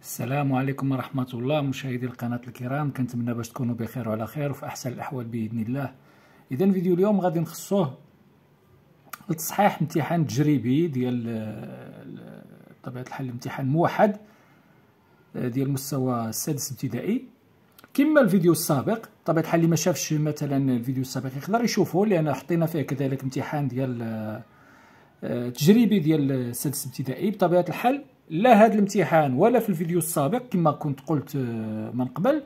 السلام عليكم ورحمة الله. مشاهدي القناة الكرام كنتمنى باش تكونوا بخير وعلى خير وفي أحسن الأحوال بإذن الله. إذا فيديو اليوم غادي نخصوه لتصحيح امتحان تجريبي ديال بطبيعة الحال الامتحان موحد ديال المستوى السادس ابتدائي. كما الفيديو السابق بطبيعة الحال اللي ما شافش مثلا الفيديو السابق يقدر يشوفه لأن حطينا فيه كذلك امتحان ديال تجريبي ديال السادس ابتدائي. بطبيعة الحال لا هذا الامتحان ولا في الفيديو السابق كما كنت قلت آه، من قبل.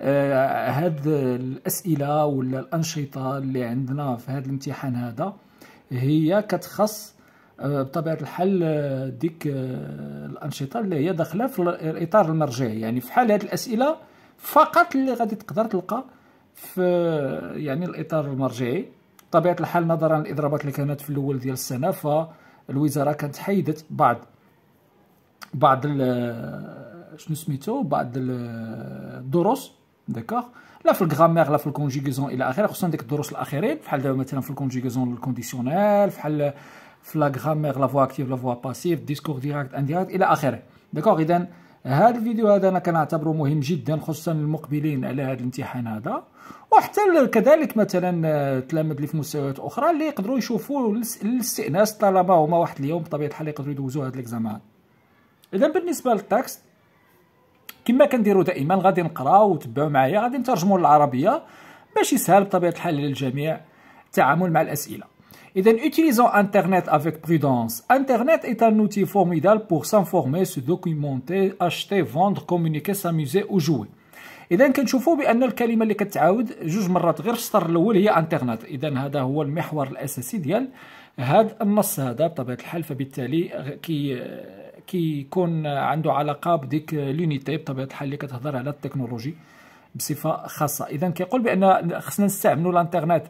آه، هاد الأسئلة ولا الأنشطة اللي عندنا في هذا الامتحان هذا هي كتخص آه، بطبيعة الحال ديك الأنشطة اللي هي داخلة في الإطار المرجعي. يعني في حال هذه الأسئلة فقط اللي غادي تقدر تلقى في يعني الإطار المرجعي. بطبيعة الحال نظرا للاضرابات اللي كانت في الأول ديال السنة فالوزارة كانت حيدت بعض بعض شنو سميتو؟ بعض الدروس داكوغ. لا في الغرامير لا في الكونجيغيزون إلى آخره خصوصا ديك الدروس الاخرين بحال دابا مثلا في الكونجيغيزون الكونديسيونيل بحال في لا غرامير لا فوا اكتيف لا فوا باسيف ديسكور ديريكت انديريكت إلى آخره. داكوغ اذا هذا الفيديو هذا أنا كنعتبره مهم جدا خصوصا المقبلين على هذا الامتحان هذا. وحتى كذلك مثلا التلاميذ اللي في مستويات أخرى اللي يقدروا يشوفوا الاستئناس طالما هما واحد اليوم بطبيعة الحال يقدروا يدوزوا هذا الاكزامان إذا بالنسبة للتكست كما كنديروا دائما غادي نقراو وتبعوا معايا غادي نترجموا للعربية باش يسهل بطبيعة الحال للجميع التعامل مع الأسئلة إذا utilisons Internet avec prudence. Internet est un outil formidable pour s'informer, se documenter, acheter, vendre, communiquer, s'amuser ou jouer. إذا كنشوفوا بأن الكلمة اللي كتعاود جوج مرات غير السطر الأول هي انترنت، إذا هذا هو المحور الأساسي ديال هذا النص هذا بطبيعة الحال فبالتالي كي كيكون عنده علاقة بديك لونيتي بطبيعة الحال اللي كتهضر على التكنولوجي بصفة خاصة. إذا كيقول بأن خصنا نستعملوا الإنترنت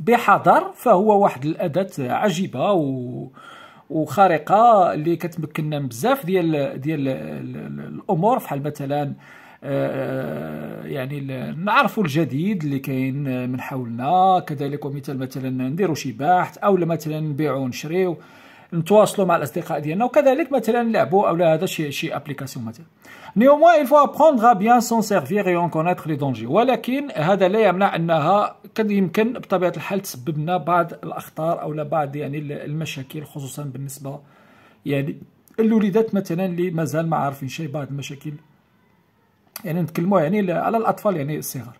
بحذر فهو واحد الأداة عجيبة و وخارقة اللي كتمكننا بزاف ديال ديال الأمور. بحال مثلا يعني نعرفوا الجديد اللي كاين من حولنا. كذلك ومثال مثلا نديروا شي بحث أو مثلا نبيعوا ونشريو نتواصلوا مع الأصدقاء ديالنا وكذلك مثلا نلعبوا أو هذا شي شي ابليكاسيون مثلا. نيوموا il faut apprendre à bien s'en servir et en connaître les dangers. ولكن هذا لا يمنع أنها قد يمكن بطبيعة الحال تسبب لنا بعض الأخطار أو بعض يعني المشاكل خصوصا بالنسبة يعني الوليدات مثلا اللي مازال ما عارفين شيء بعض المشاكل. يعني نتكلموا يعني على الأطفال يعني الصغار.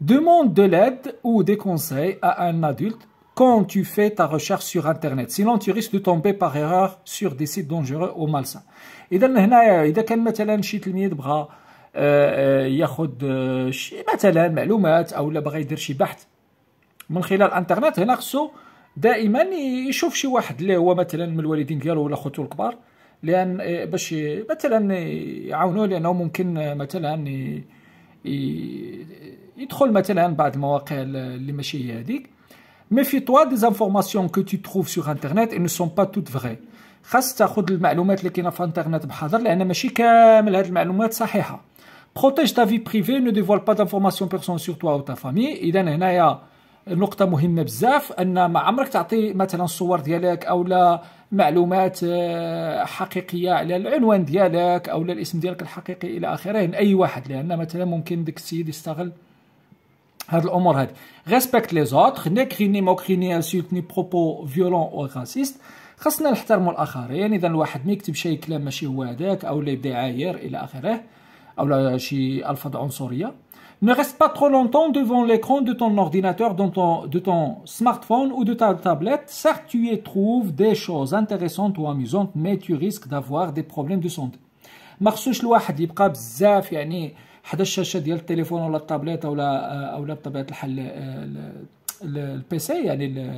Demande de l'aide ou des conseils à un adulte quand tu fais ta recherche sur internet. Sinon tu risques de tomber par erreur sur des sites dangereux ou malsains. اذا هنايا إذا كان مثلا شي تلميذ بغى ياخذ شي مثلا معلومات أو لا بغى يدير شي بحث من خلال الانترنت هنا خصو دائما يشوف شي واحد اللي هو مثلا من الوالدين ديالو ولا خوتو الكبار. لأن باش مثلا يعاونوه لأنه ممكن مثلا يدخل مثلا بعض المواقع اللي ماشي هي هذيك. Des informations que tu trouves sur internet et ne sont pas toutes vraies. خاص تاخذ المعلومات اللي كاينة في انترنت بحذر لأن ماشي كامل هذه المعلومات صحيحة. بروتيج تا في بريفي نو ديفوال با دانفورماسيون بيرسون سور توا أو تا فامي إذا هنايا نقطة مهمة بزاف أن ما عمرك تعطي مثلا الصور ديالك أو لا. معلومات آه، حقيقية على العنوان ديالك لا الاسم ديالك الحقيقي إلى آخره لأي واحد لأن مثلا ممكن ديك السيد يستغل هاد الأمور هادي ريسبكت لي زوتر ني كريني مو كريني انسولت ني بروبو فيولون أو راسيست خاصنا نحترموا الآخرين اذا الواحد ما يكتب شي كلام ماشي هو هذاك أو لا يبدأ يعاير إلى آخره أو لا شي ألفاظ عنصرية. Ne reste pas trop longtemps devant l'écran de ton ordinateur, de ton, de ton smartphone ou de ta tablette. Certes, tu y trouves des choses intéressantes ou amusantes, mais tu risques d'avoir des problèmes de santé. ما خصوش الواحد يبقى بزاف يعني حدا الشاشه ديال التليفون ولا الطابليت ولا او لا بطبيعه الحال البيسي يعني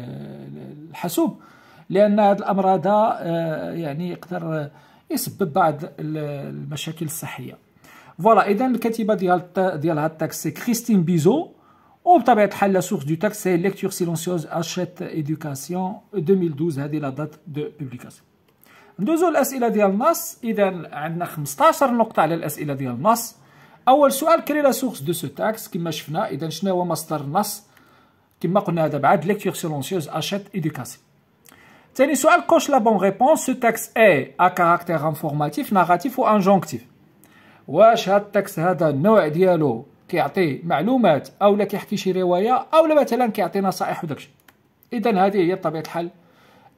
الحاسوب لان هذا الامر هذا آه، يعني يقدر يسبب بعض المشاكل الصحيه فوالا اذا الكاتبه ديال ديال هذا التاكس سي كريستين بيزو وبطبيعه الحال لا سورس دو تاكس سي ليكتور سيلونسيوز اشيت ادوكاسيون 2012 هذه لا دات دو بوبليكاسيون ندوزو الاسئله ديال النص اذا عندنا 15 نقطه على الاسئله ديال النص اول سؤال كري لا سورس دو سو تاكس كما شفنا اذا شنو هو مصدر النص كما قلنا هذا بعد ليكتور سيلونسيوز اشيت ايدوكاسيون ثاني سؤال coche la bonne réponse ce texte est à caractère informatif narratif ou injonctif واش هاد التكست هذا النوع ديالو. كيعطي معلومات اولا كيحكي شي رواية اولا مثلا كيعطي نصائح وداكشي اذا هذه هي بطبيعه الحال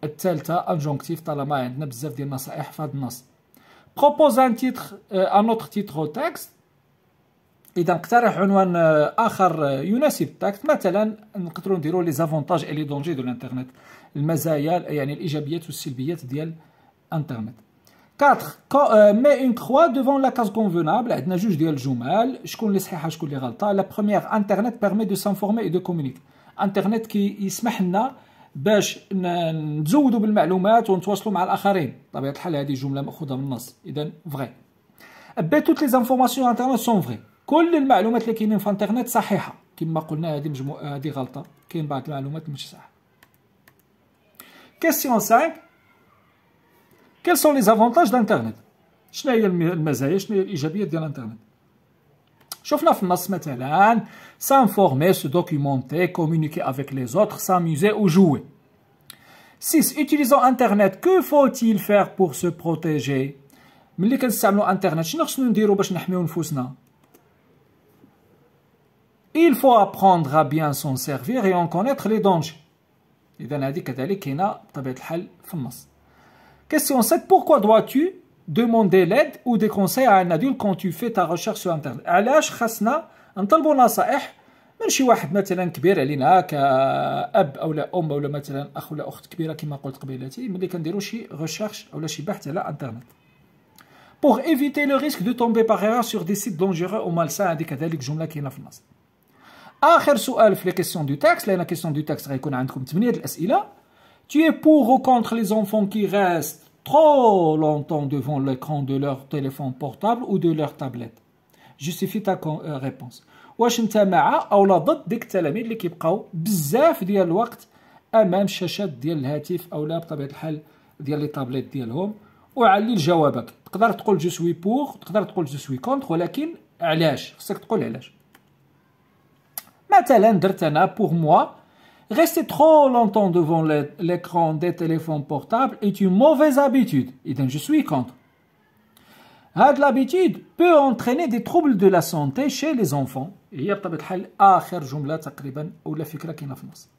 الثالثة انجونكتيف طالما عندنا بزاف ديال النصائح في هذا النص. بروبوز ان تيتر ان اوتر تيتر تكست اذا اقترح عنوان آخر يناسب التكست. مثلا نقدروا نديروا لي زافونتاج اي لي دونجي دو الانترنت المزايا يعني الإيجابيات والسلبيات ديال انترنت 4 مي اون كخوا دوفون لا كاز كونفونابل عندنا جوج ديال الجمل شكون اللي صحيحه شكون اللي غلطه لا بروميير انترنت بيرمي دو سانفورمي اي دو كومونيك انترنت كي يسمح لنا باش نتزودوا بالمعلومات ونتواصلوا مع الاخرين بطبيعه الحال هذه جمله ماخوذه من النص اذا فغي بي توت لي زانفورماسيون انترنت سون فغي كل المعلومات اللي كاينين في انترنت صحيحه كما قلنا هذه مجموعه هذه غلطه كاين بعض المعلومات ماشي صح كيسيون 5 كيل سون لي زافونتاج دانترنت شنو هي المزايا شنو هي الايجابيات ديال الانترنت شفنا في النص مثلا s'informer, se documenter, communiquer avec les autres, s'amuser ou jouer. 6. Utilisant Internet, que faut-il faire pour se protéger ملي كنستعملوا انترنت شنو خصنا نديرو باش نحميو نفوسنا Il faut apprendre à bien s'en servir et en connaître les dangers. إذا هذه كذلك كاينه بطبيعة الحال في النص. Question 7. Pourquoi dois-tu demander l'aide ou des conseils à un adulte quand tu fais ta recherche sur internet علاش خاصنا نطلبوا نصائح من شي واحد مثلا كبير علينا كاب او لا ام او مثلا اخ ولا اخت كبيره كما قلت قبيلتي ملي كنديروا شي ريشيرش او شي بحث على انترنت pour éviter le risque de tomber par erreur sur des sites dangereux ou malsains هذه كذلك جمله كاينه في النص اخر سؤال في لي كيسيون دو تاكس لان كيسيون دو تاكس غيكون عندكم 8 الاسئله tu es pour ou contre les enfants qui restent trop longtemps devant l'écran de leur téléphone portable ou de leur tablette Justifie ta réponse. واش انت مع او لا ضد ديك التلاميذ اللي كيبقاو بزاف ديال الوقت امام شاشات ديال الهاتف او لا بطبيعه الحال ديال لي طابليت ديالهم وعلي جوابك تقدر تقول جو سوي بور تقدر تقول جو سوي كونتر ولكن علاش خصك تقول علاش مثلا درت انا بور موا Rester trop longtemps devant l'écran des téléphones portables est une mauvaise habitude. Et donc je suis contre. Cette l'habitude peut entraîner des troubles de la santé chez les enfants. هي بطبيعة الحال آخر جملة تقريبا ولا فكرة كاينة في النص.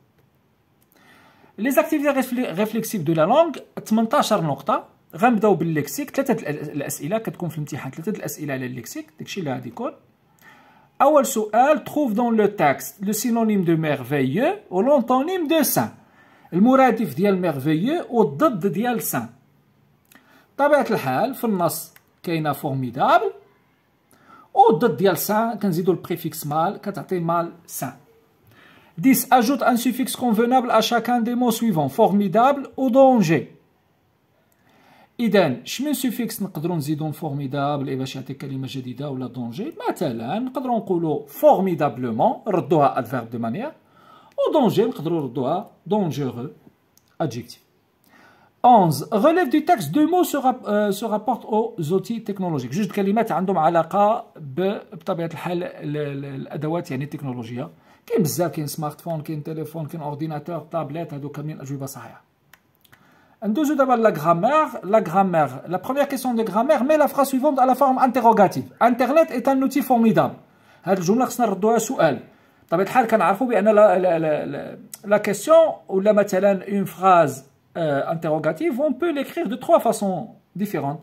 Les activités réflexives de la langue 18 نقطة غنبداو بالليكسيك ثلاثة الأسئلة كتكون في الامتحان ثلاثة الأسئلة على الليكسيك داكشي اللي غادي يكون. أول سؤال trouve dans le texte le synonyme de merveilleux ou l'antonyme de saint المرادف ديال merveilleux والضد ديال saint بطبيعة الحال في النص كاينة formidable والضد ديال saint كنزيدو البريفيكس مال كتعطي مال saint 10 ajoute un suffixe convenable à chacun des mots suivants formidable ou danger اذا شمن سوفيكس نقدروا نزيدو فورميدابل باش يعطي كلمة جديدة ولا دونجي؟ مثلا نقدروا نقولوا فورميدابلومون ردوها ادفيرب دو مانيير ودونجي نقدروا نردوها دونجورو adjectif. 11 relève du texte deux mots se, euh, se rapportent aux outils technologiques. جوج كلمات عندهم علاقة بطبيعة الحال الأدوات يعني التكنولوجيا. كاين بزاف كاين سمارت فون كاين تليفون كاين اورديناتور تابلت هادو كاملين أجوبة صحيحة. la grammaire. La grammaire. La première question de grammaire met la phrase suivante à la forme interrogative. Internet est un outil formidable. هذه الجملة خصنا نردوها سؤال. بطبيعة الحال كنعرفوا بأن لا لا لا لا question ولا مثلا une phrase euh, interrogative on peut l'écrire de trois façons différentes.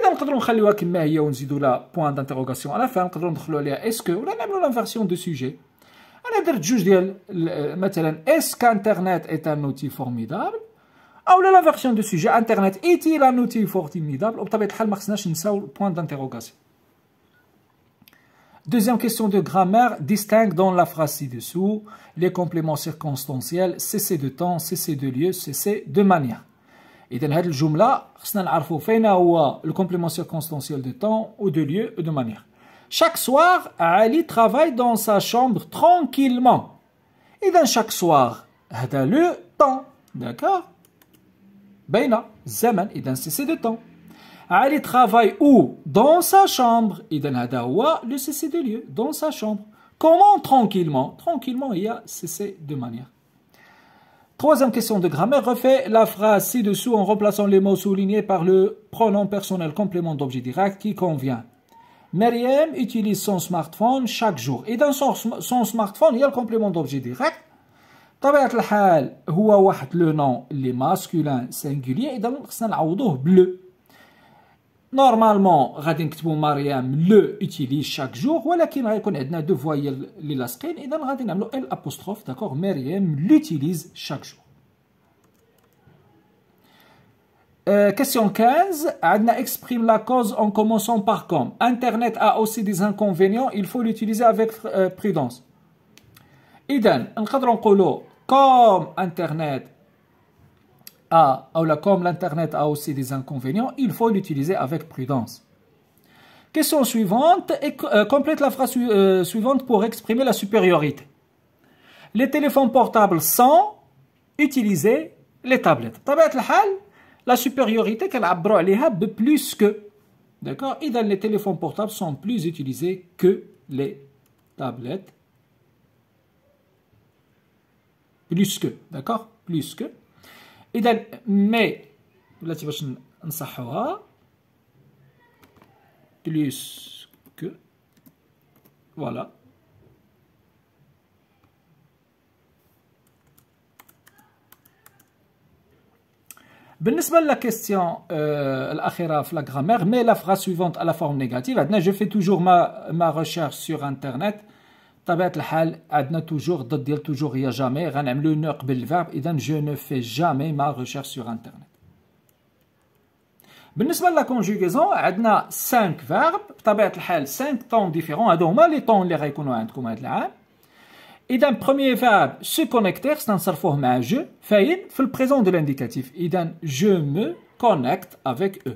إذا نقدروا نخليوها كما هي ونزيدوا لها بوان d'interrogation على فان نقدروا ندخلوا عليها اسكو ولا نعملوا لا فيرسيون دو سوجي. أنا درت جوج ديال مثلا est-ce qu'Internet est un outil formidable او لا فيرسيون دو سوجي انترنت ايتي لا نوتي فورتيميدابل وبطبيعه الحال ما خصناش نساو بوان دانتيروغاسيون Deuxième question de grammaire, distingue dans la phrase ci-dessous les compléments circonstanciels cesser de temps, cesser de lieu, cesser de manière. إذا هذه الجملة خصنا نعرفوا فين هو le complément circonstanciel de temps ou de lieu ou de manière. Chaque soir, Ali travaille dans sa chambre tranquillement. إذا chaque soir هذا le temps, d'accord Beina, zaman, idan cessez de temps. Ali travaille où? Dans sa chambre. Idan hadawa, le cessez de lieu, dans sa chambre. Comment? Tranquillement. Tranquillement, il y a cessez de manière. Troisième question de grammaire, refait la phrase ci-dessous en remplaçant les mots soulignés par le pronom personnel complément d'objet direct qui convient. Meriem utilise son smartphone chaque jour. Et dans son, son smartphone, il y a le complément d'objet direct طبيعة الحال هو واحد لو نون اللي ماسكولين سينغولير إذا خصنا نعوضوه بلو نورمالمون غادي نكتبو مريم لو utilise chaque jour ولكن غيكون عندنا دو فوايل اللي لاصقين إذا غادي نعملو ال ابوستروف داكوغ مريم لوتيليز chaque jour question 15, Adna exprime la cause en commençant par comme. Internet a aussi des inconvénients, il faut l'utiliser avec euh, prudence. إذا نقدروا نقولوا comme internet a ou comme l'internet a aussi des inconvénients, il faut l'utiliser avec prudence. Question suivante et euh, complète la phrase euh, suivante pour exprimer la supériorité. Les téléphones portables sont utilisés les tablettes. La supériorité qu'elle a de plus que. D'accord? Et les téléphones portables sont plus utilisés que les tablettes. plus que d'accord plus que اذا مي بلاتي باش نصحوها plus que voilà بالنسبه للكيستيون الاخيره في لا غرامير مي لا فراس سويفونت على فورم نيجاتيف عندنا جو في توجور ما ما ريشيرش سور انترنت بطبيعه الحال عندنا توجور ضد ديال توجور هي جامي غنعملو نو قبل الفيرب اذا جو نو في جامي ما ريشيرش سور انترنت بالنسبه لا كونجوغيزون عندنا 5 فيرب بطبيعه الحال 5 طون ديفيرون هادو هما لي طون اللي غيكونوا عندكم هاد العام اذا بروميير فيرب سو كونيكتير خصنا نصرفوه مع جو فاين في البريزون دو لانديكاتيف اذا جو مو كونيكت افيك او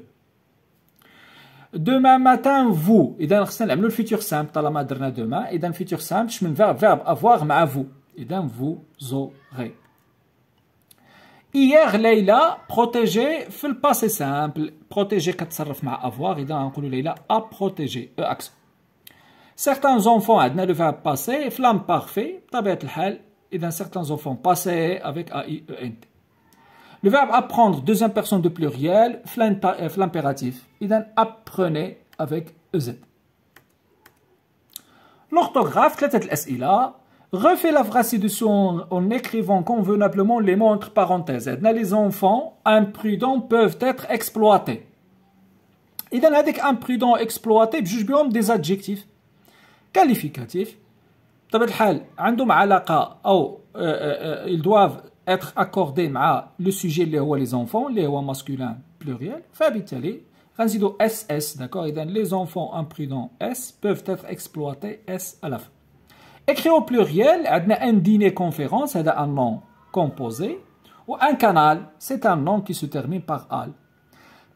Demain matin, vous. Et dans le futur simple, talama derna demain. Et dans le futur simple, je me verbe, verbe avoir, ma vous. Et dans vous aurez. Hier, Leila, protéger, fait le passé simple. Protéger, katsarraf ma avoir. Et dans le Leila, à protéger. E euh, accent. Certains enfants, adna le verbe passer, flamme parfait, tabet le hal. Et dans certains enfants, passer avec A, I, E, N, T. Le verbe apprendre, deuxième personne de pluriel, l'impératif. Il apprenez avec EZ. L'orthographe, là, refait la phrase ci-dessous en, écrivant convenablement les mots entre parenthèses. Les enfants imprudents peuvent être exploités. Il y a des imprudents exploités, juge bien des adjectifs qualificatifs. Ils doivent être accordé مع le sujet اللي هو les enfants اللي هو masculin pluriel فبالتالي غنزيدو اس اس داكور اذا les enfants imprudents s peuvent être exploités s à la fin écrit au pluriel عندنا un dîner conférence هذا un nom composé و un canal c'est un nom qui se termine par al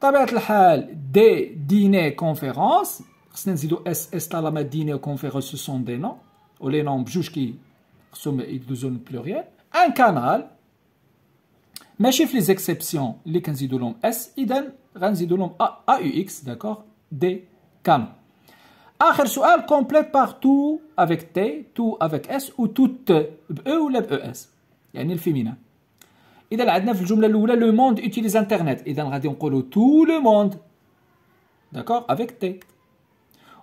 بطبيعة الحال des dîners conférences خصنا نزيدو اس اس طالما dîner و conférence ce sont des noms و les noms بجوج كي خصهم يدوزو pluriel un canal ماشي في لي زيكسيبسيون اللي كنزيدو لهم اس اذا غنزيدو لهم ا يو اكس داكوغ دي كان اخر سؤال كومبليت باغ تو افيك تي تو افيك اس و توت ب او ولا ب او اس يعني الفيمينا اذا عندنا في الجمله الاولى لو موند يوتيليز انترنت اذا غادي نقولو تو لو موند داكوغ افيك تي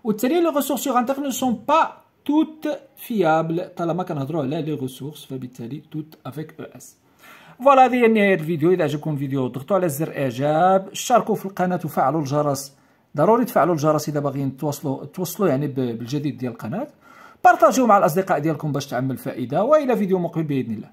والتالي لي ريسورس سور انترنت سون با توت فيابل طالما كنهضروا على لي ريسورس فبالتالي توت افيك او اس فوالا هذه هي نهايه الفيديو. إذا عجبكم الفيديو ضغطوا على زر إعجاب اشتركوا في القناة وفعلوا الجرس. ضروري تفعلوا الجرس إذا باغيين توصلوا توصلوا يعني بالجديد ديال القناة. بارطاجيو مع الأصدقاء ديالكم باش تعمل فائدة. وإلى فيديو مقبل بإذن الله.